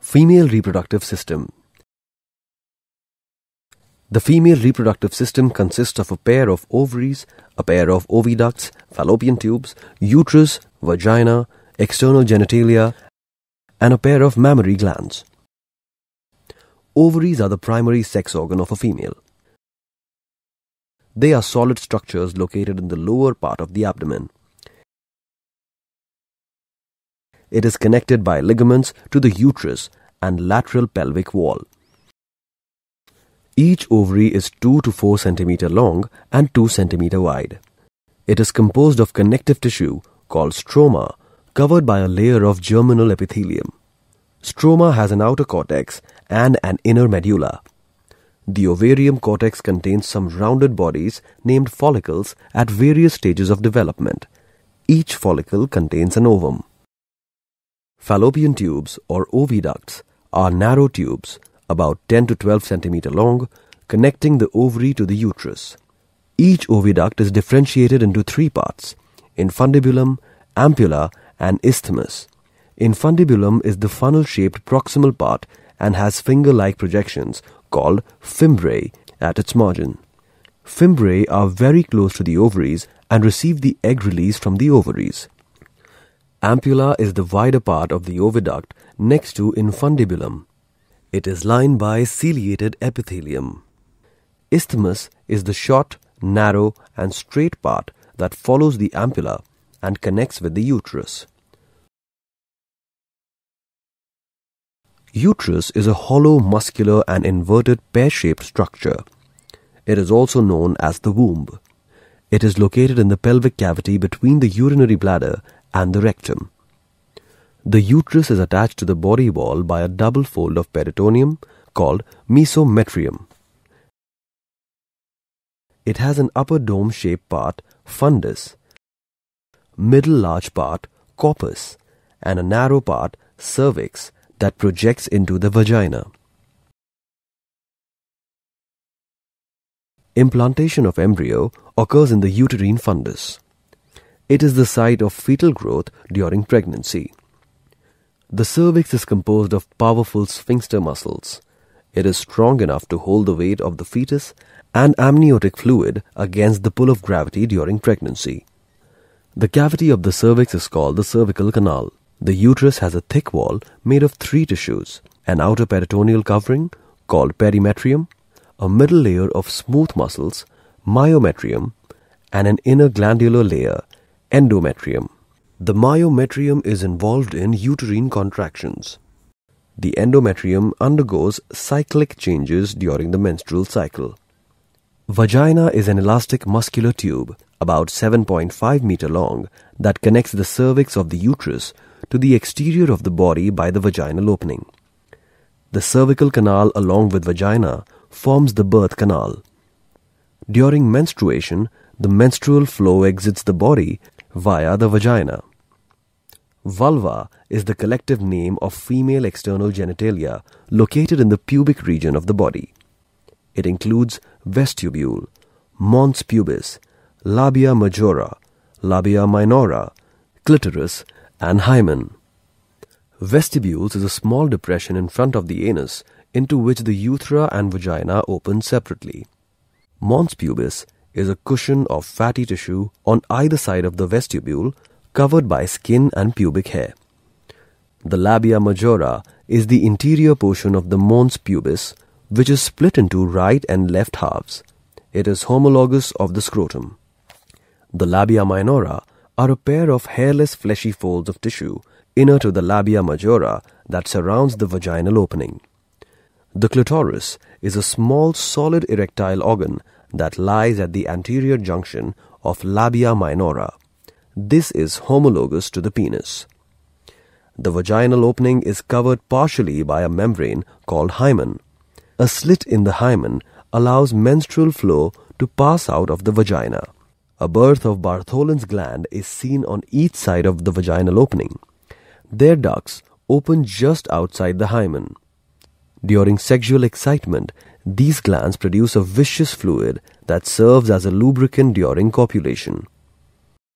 Female reproductive system. The female reproductive system consists of a pair of ovaries, a pair of oviducts, fallopian tubes, uterus, vagina, external genitalia, and a pair of mammary glands. Ovaries are the primary sex organ of a female. They are solid structures located in the lower part of the abdomen. It is connected by ligaments to the uterus and lateral pelvic wall. Each ovary is 2 to 4 cm long and 2 cm wide. It is composed of connective tissue called stroma covered by a layer of germinal epithelium. Stroma has an outer cortex and an inner medulla. The ovarian cortex contains some rounded bodies named follicles at various stages of development. Each follicle contains an ovum. Fallopian tubes or oviducts are narrow tubes about 10 to 12 centimeter long connecting the ovary to the uterus. Each oviduct is differentiated into three parts infundibulum, ampulla, and isthmus. Infundibulum is the funnel shaped proximal part and has finger like projections called fimbriae at its margin. Fimbriae are very close to the ovaries and receive the egg release from the ovaries. Ampulla is the wider part of the oviduct next to infundibulum. It is lined by ciliated epithelium. Isthmus is the short, narrow, and straight part that follows the ampulla and connects with the uterus. Uterus is a hollow, muscular, and inverted pear shaped structure. It is also known as the womb. It is located in the pelvic cavity between the urinary bladder and the rectum. The uterus is attached to the body wall by a double fold of peritoneum called mesometrium. It has an upper dome shaped part, fundus, middle large part, corpus, and a narrow part, cervix, that projects into the vagina. Implantation of embryo occurs in the uterine fundus. It is the site of fetal growth during pregnancy. The cervix is composed of powerful sphincter muscles. It is strong enough to hold the weight of the fetus and amniotic fluid against the pull of gravity during pregnancy. The cavity of the cervix is called the cervical canal. The uterus has a thick wall made of three tissues an outer peritoneal covering, called perimetrium, a middle layer of smooth muscles, myometrium, and an inner glandular layer, endometrium. The myometrium is involved in uterine contractions. The endometrium undergoes cyclic changes during the menstrual cycle. Vagina is an elastic muscular tube about 7.5 meter long that connects the cervix of the uterus to the exterior of the body by the vaginal opening. The cervical canal along with vagina forms the birth canal. During menstruation, the menstrual flow exits the body via the vagina. Vulva is the collective name of female external genitalia located in the pubic region of the body. It includes vestibule, mons pubis, labia majora, labia minora, clitoris, and hymen. Vestibules is a small depression in front of the anus into which the urethra and vagina open separately. Mons pubis is a cushion of fatty tissue on either side of the vestibule covered by skin and pubic hair. The labia majora is the interior portion of the mons pubis which is split into right and left halves. It is homologous of the scrotum. The labia minora are a pair of hairless fleshy folds of tissue inner to the labia majora that surrounds the vaginal opening. The clitoris is a small solid erectile organ that lies at the anterior junction of labia minora. This is homologous to the penis. The vaginal opening is covered partially by a membrane called hymen. A slit in the hymen allows menstrual flow to pass out of the vagina. A birth of Bartholin's gland is seen on each side of the vaginal opening. Their ducts open just outside the hymen. During sexual excitement, these glands produce a viscous fluid that serves as a lubricant during copulation.